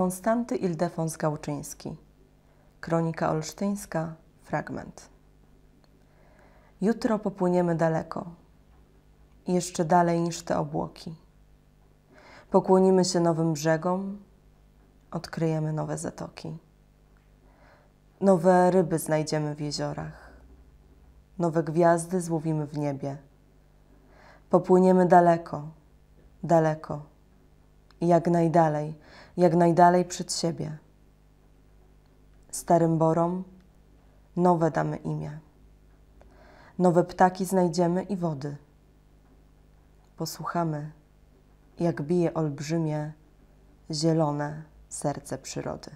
Konstanty Ildefons Gałczyński. Kronika olsztyńska, fragment. Jutro popłyniemy daleko, jeszcze dalej niż te obłoki. Pokłonimy się nowym brzegom, odkryjemy nowe zatoki. Nowe ryby znajdziemy w jeziorach, nowe gwiazdy złowimy w niebie. Popłyniemy daleko, daleko, jak najdalej, jak najdalej przed siebie. Starym borom nowe damy imię. Nowe ptaki znajdziemy i wody. Posłuchamy, jak bije olbrzymie, zielone serce przyrody.